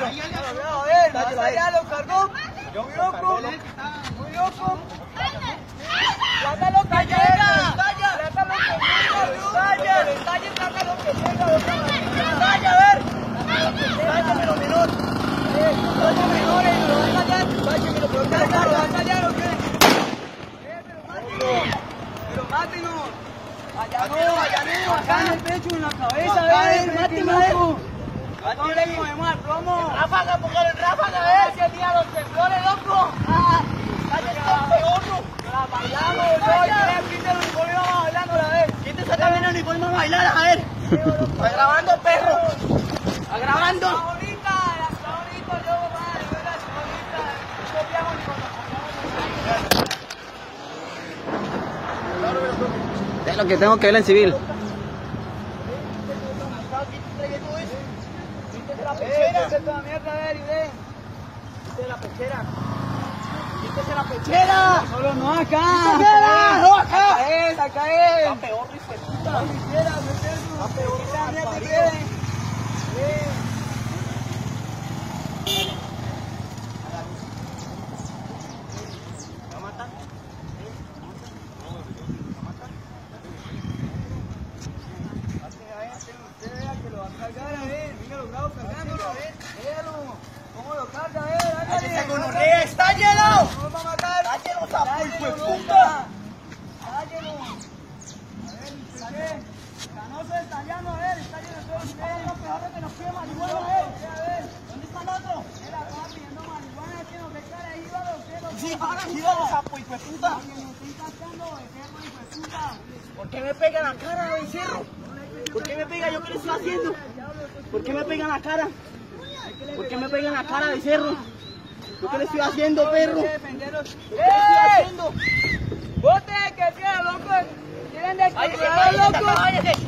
compañero. A ver, allá lo cargó. Muy loco. Muy loco. Trátalo que llega. Que llega. Detalle, que llega. Ver. Menor. Lo van a hallar. Sácamelo, pero ¿qué lo a o qué? Pero mátenos. Allá no, allá no, pecho, en la cabeza, a ver. No le el los temblores, loco. La bailamos, el el bailar, a ver. Está grabando, perro. Está grabando. Bonita, está bonita. Copiamos cuando Es lo que tengo que ver en civil. Quítese toda mierda, a ver, y ven. Quítese la pechera. Quítese la pechera. Solo no acá. ¡Pechera! ¡No acá! Acá es, acá es. Está peor, hijo de puta. Meter su... Está peor, Esa mierda malparido. que ven. Ven. ¿Me va a matar? Usted vea que lo va a cargar, a ver. Venga, los bravos cargándolo, a ver. Véalo. ¿Cómo lo carga, a ver? Ándale. ¡Cállese, gonorrea! ¡Está lleno! ¿Cómo lo va a matar? ¡Cállelo, sapo, hijo de Cállelo, puta! A ver, ¿usted qué? Está a ver. Está lleno todo nos quede marihuana, A a. ¿Dónde está el nos Sí, ahora de de de. ¿Por qué me pega la cara, becerro? ¿Por qué me pega? ¿Yo qué le estoy haciendo? ¿Por qué me pega la cara? ¿Por qué me pega la cara, becerro? ¿Yo qué le estoy haciendo, perro? Hay que defenderos. ¿Yo qué le estoy haciendo? ¡Bote, que sea, loco! ¡Quieren ¡Cállese, descontrolar, loco!